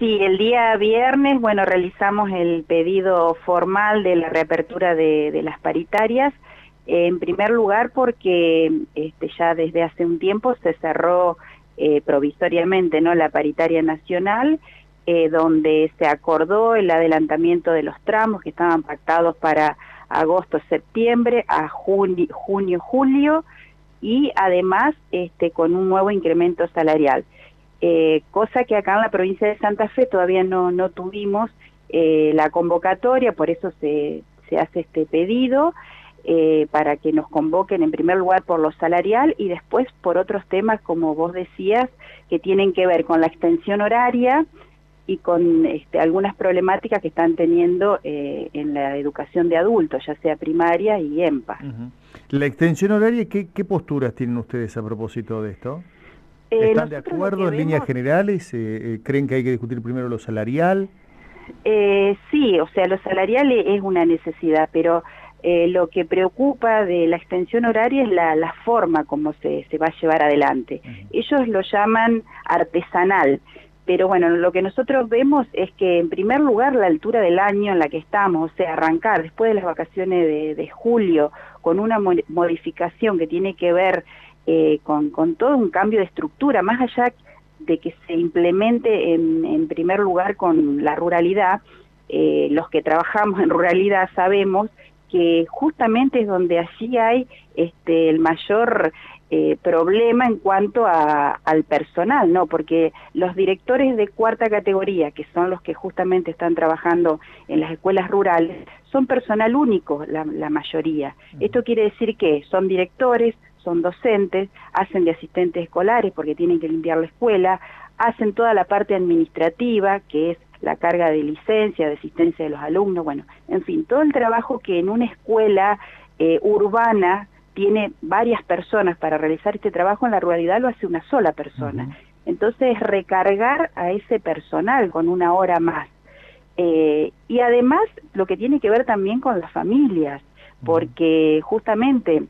Sí, el día viernes, bueno, realizamos el pedido formal de la reapertura de, las paritarias. en primer lugar, porque este, ya desde hace un tiempo se cerró eh, provisoriamente no la paritaria nacional, eh, donde se acordó el adelantamiento de los tramos que estaban pactados para agosto-septiembre a junio-julio y además este, con un nuevo incremento salarial. Eh, cosa que acá en la provincia de Santa Fe todavía no, no tuvimos eh, la convocatoria, por eso se, se hace este pedido eh, para que nos convoquen en primer lugar por lo salarial y después por otros temas, como vos decías, que tienen que ver con la extensión horaria y con este, algunas problemáticas que están teniendo en la educación de adultos, ya sea primaria y EMPA. La extensión horaria, ¿qué, ¿qué posturas tienen ustedes a propósito de esto? Eh, ¿Están de acuerdo en líneas generales? Eh, eh, ¿Creen que hay que discutir primero lo salarial? sí, o sea, lo salarial e-, es una necesidad, pero lo que preocupa de la extensión horaria es la, forma como se, se, va a llevar adelante. Ellos lo llaman artesanal, pero bueno, lo que nosotros vemos es que en primer lugar la altura del año en la que estamos, o sea, arrancar después de las vacaciones de, de julio con una modificación que tiene que ver eh, con, todo un cambio de estructura, más allá de que se implemente en, primer lugar con la ruralidad, eh, los que trabajamos en ruralidad sabemos que justamente es donde allí hay este, el mayor eh, problema en cuanto al personal, ¿no? Porque los directores de cuarta categoría, que son los que justamente están trabajando en las escuelas rurales, son personal único, la, la mayoría. Esto quiere decir que son directores, son docentes, hacen de asistentes escolares porque tienen que limpiar la escuela, hacen toda la parte administrativa, que es la carga de licencia, de asistencia de los alumnos, bueno, en fin, todo el trabajo que en una escuela eh, urbana tiene varias personas para realizar este trabajo, en la ruralidad lo hace una sola persona. Entonces, recargar a ese personal con una hora más. Eh, y además, lo que tiene que ver también con las familias, porque justamente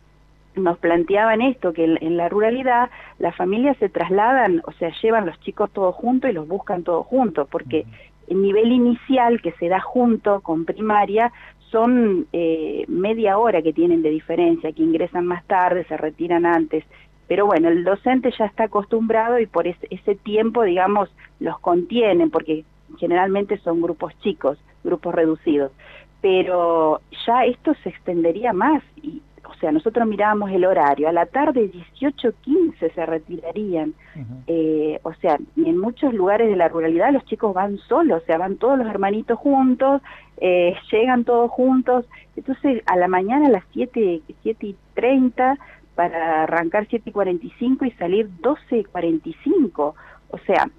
nos planteaban esto, que en, la ruralidad las familias se trasladan, o sea, llevan los chicos todos juntos y los buscan todos juntos, porque el nivel inicial que se da junto con primaria son eh, media hora que tienen de diferencia, que ingresan más tarde, se retiran antes, pero bueno, el docente ya está acostumbrado y por ese, ese tiempo, digamos, los contienen, porque generalmente son grupos chicos, grupos reducidos, pero ya esto se extendería más y, o sea, nosotros mirábamos el horario, a la tarde 18.15 se retirarían, eh, o sea, en muchos lugares de la ruralidad los chicos van solos, o sea, van todos los hermanitos juntos, eh, llegan todos juntos, entonces a la mañana a las 7, 7 y 30 para arrancar 7 y 45 y salir 12 y 45, o sea,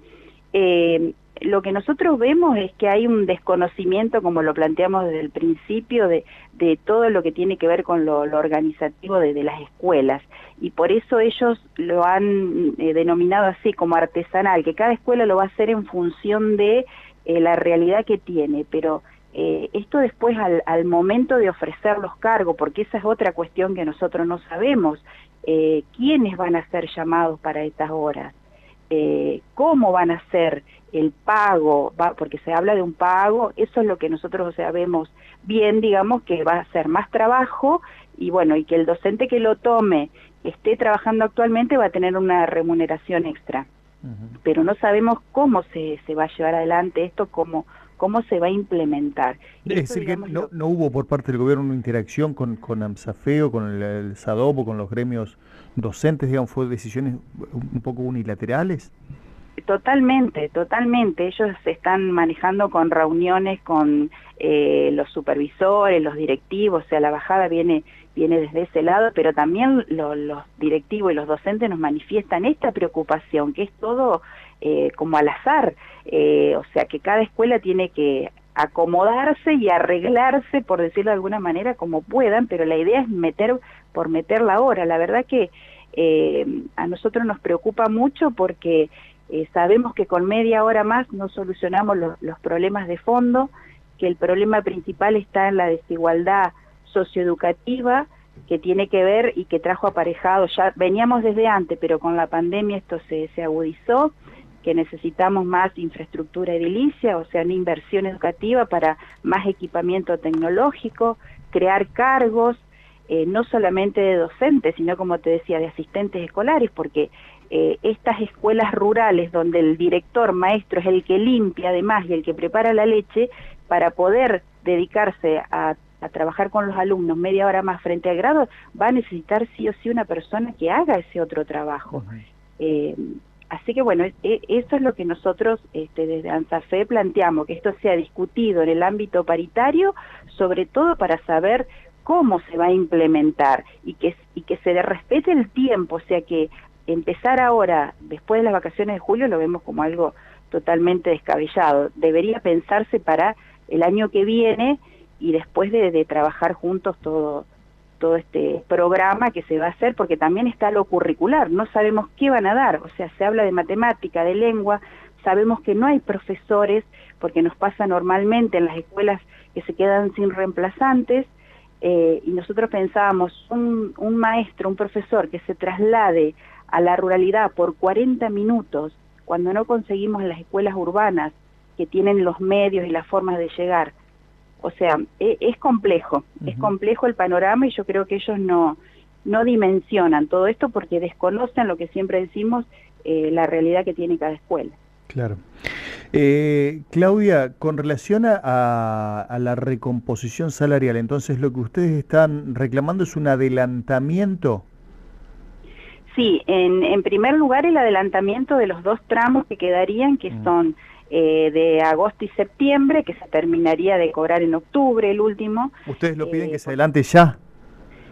eh, lo que nosotros vemos es que hay un desconocimiento, como lo planteamos desde el principio, de, todo lo que tiene que ver con lo, organizativo de, las escuelas. Y por eso ellos lo han eh, denominado así como artesanal, que cada escuela lo va a hacer en función de eh, la realidad que tiene. Pero esto después al, al, momento de ofrecer los cargos, porque esa es otra cuestión que nosotros no sabemos, quiénes van a ser llamados para estas horas. Cómo van a ser, el pago, va, porque se habla de un pago, eso es lo que nosotros sabemos bien, digamos, que va a ser más trabajo y bueno, y que el docente que lo tome, esté trabajando actualmente, va a tener una remuneración extra. Pero no sabemos cómo se, se va a llevar adelante esto, cómo, cómo se va a implementar. Es decir, que no, no, hubo por parte del gobierno una interacción con, con AMSAFEO, con el, el SADOPO, con los gremios docentes, digamos, fue decisiones un poco unilaterales. Totalmente, totalmente. Ellos se están manejando con reuniones con eh, los supervisores, los directivos, o sea, la bajada viene, viene desde ese lado, pero también los directivos y los docentes nos manifiestan esta preocupación, que es todo eh, como al azar, eh, o sea, que cada escuela tiene que acomodarse y arreglarse, por decirlo de alguna manera, como puedan, pero la idea es meter por meter la hora. La verdad que a nosotros nos preocupa mucho porque eh, sabemos que con media hora más no solucionamos los problemas de fondo, que el problema principal está en la desigualdad socioeducativa que tiene que ver y que trajo aparejado, ya veníamos desde antes, pero con la pandemia esto se agudizó, que necesitamos más infraestructura edilicia, o sea, una inversión educativa para más equipamiento tecnológico, crear cargos, eh, no solamente de docentes, sino como te decía, de asistentes escolares, porque eh, estas escuelas rurales donde el director maestro es el que limpia además y el que prepara la leche, para poder dedicarse a, trabajar con los alumnos media hora más frente al grado, va a necesitar sí o sí una persona que haga ese otro trabajo. Eh, así que bueno, e, eso es lo que nosotros este, desde ANSAFE planteamos, que esto sea discutido en el ámbito paritario, sobre todo para saber cómo se va a implementar y que, y que se respete el tiempo, o sea que empezar ahora, después de las vacaciones de julio, lo vemos como algo totalmente descabellado. Debería pensarse para el año que viene y después de, trabajar juntos todo, todo este programa que se va a hacer, porque también está lo curricular, no sabemos qué van a dar, o sea, se habla de matemática, de lengua, sabemos que no hay profesores, porque nos pasa normalmente en las escuelas que se quedan sin reemplazantes, eh, y nosotros pensábamos, un, un maestro, un profesor que se traslade a la ruralidad por 40 minutos, cuando no conseguimos en las escuelas urbanas que tienen los medios y las formas de llegar. O sea, e, es, complejo, es complejo el panorama y yo creo que ellos no, no dimensionan todo esto porque desconocen lo que siempre decimos, eh, la realidad que tiene cada escuela. Claro. Eh, Claudia, con relación a, la recomposición salarial, entonces lo que ustedes están reclamando es un adelantamiento. Sí, en, en primer lugar el adelantamiento de los dos tramos que quedarían, que mm. son eh, de agosto y septiembre, que se terminaría de cobrar en octubre, el último. ¿Ustedes lo piden que se adelante ya?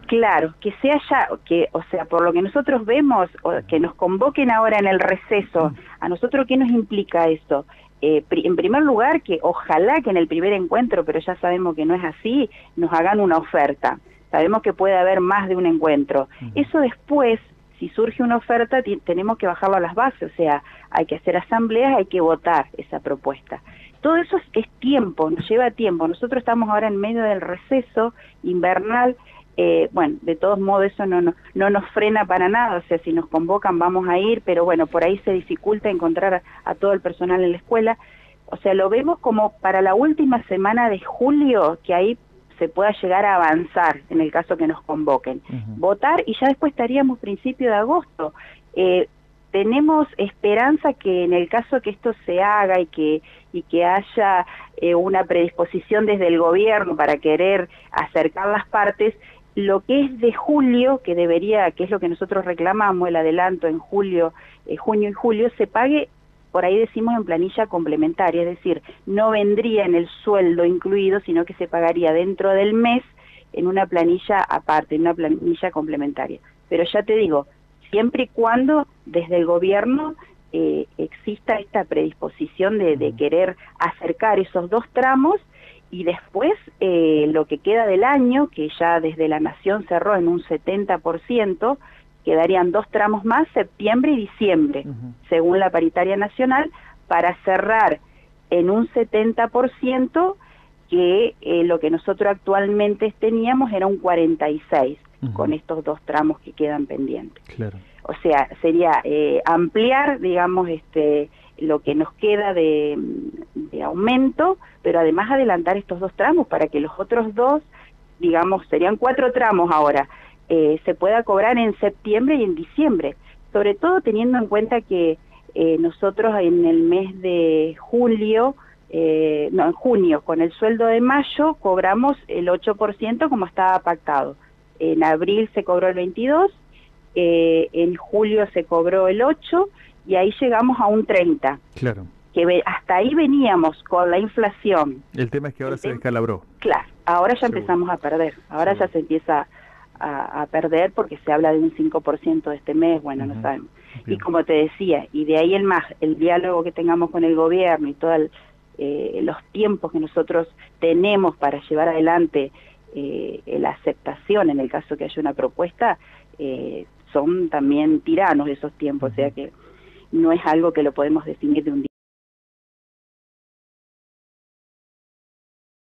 Claro, que sea ya, que, o sea, por lo que nosotros vemos, que nos convoquen ahora en el receso, ¿a nosotros qué nos implica eso? Eh, en primer lugar, que ojalá que en el primer encuentro, pero ya sabemos que no es así, nos hagan una oferta. Sabemos que puede haber más de un encuentro. Eso después, si surge una oferta, tenemos que bajarlo a las bases, o sea, hay que hacer asambleas, hay que votar esa propuesta. Todo eso es tiempo, nos lleva tiempo. Nosotros estamos ahora en medio del receso invernal, eh, bueno, de todos modos eso no, no, no, nos frena para nada, o sea, si nos convocan vamos a ir, pero bueno, por ahí se dificulta encontrar a, todo el personal en la escuela. O sea, lo vemos como para la última semana de julio, que ahí se pueda llegar a avanzar en el caso que nos convoquen. Votar y ya después estaríamos principio de agosto. Eh, tenemos esperanza que en el caso que esto se haga y que y que haya eh, una predisposición desde el gobierno para querer acercar las partes, lo que es de julio, que debería, que es lo que nosotros reclamamos, el adelanto en julio, eh, junio y julio, se pague, por ahí decimos en planilla complementaria, es decir, no vendría en el sueldo incluido, sino que se pagaría dentro del mes en una planilla aparte, en una planilla complementaria. Pero ya te digo, siempre y cuando desde el gobierno eh, exista esta predisposición de, de querer acercar esos dos tramos y después eh, lo que queda del año, que ya desde la Nación cerró en un 70%, quedarían dos tramos más, septiembre y diciembre, según la paritaria nacional, para cerrar en un 70% que eh, lo que nosotros actualmente teníamos era un 46% con estos dos tramos que quedan pendientes. Claro. O sea, sería eh, ampliar, digamos, este lo que nos queda de, aumento, pero además adelantar estos dos tramos para que los otros dos, digamos, serían cuatro tramos ahora, eh, se pueda cobrar en septiembre y en diciembre, sobre todo teniendo en cuenta que eh, nosotros en el mes de julio, eh, no, en junio, con el sueldo de mayo, cobramos el 8% como estaba pactado. En abril se cobró el 22%, en julio se cobró el 8% y ahí llegamos a un 30. Claro. Que hasta ahí veníamos con la inflación. El tema es que ahora se descalabró. Claro, ahora ya empezamos a perder, ahora ya se empieza a, perder porque se habla de un 5% de este mes, bueno, no sabemos. Y como te decía, y de ahí el más, el diálogo que tengamos con el gobierno y todos eh, los tiempos que nosotros tenemos para llevar adelante eh, la aceptación en el caso que haya una propuesta, eh, son también tiranos esos tiempos, o sea que no es algo que lo podemos definir de un día